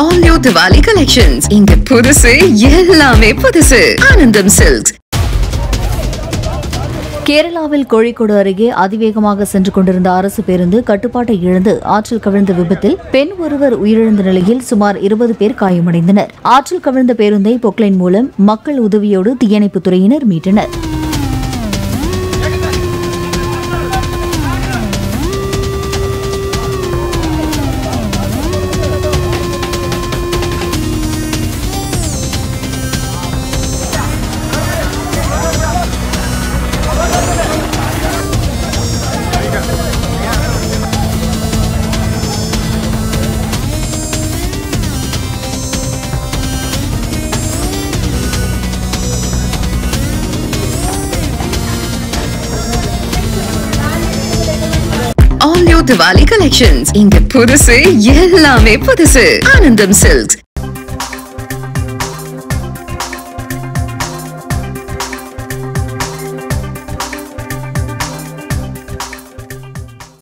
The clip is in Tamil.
All new Diwali collections. இங்க புதுசு எல்லாமே புதுசு. ஆனந்தம் சில்க்ஸ் கேரளாவில் கோழிக்கோடு அருகே அதிவேகமாக சென்று கொண்டிருந்த அரசு பேருந்து கட்டுப்பாட்டை இழந்து ஆற்றில் கவிழ்ந்த விபத்தில் பெண் ஒருவர் உயிரிழந்த நிலையில் சுமார் இருபது பேர் காயமடைந்தனர். ஆற்றில் கவிழ்ந்த பேருந்தை பொக்லைன் மூலம் மக்கள் உதவியோடு தீயணைப்புத் துறையினர் மீட்டனர். All new Diwali collections. இங்க புதுசு எல்லாமே புதுசு ஆனந்தம் சில்க்ஸ்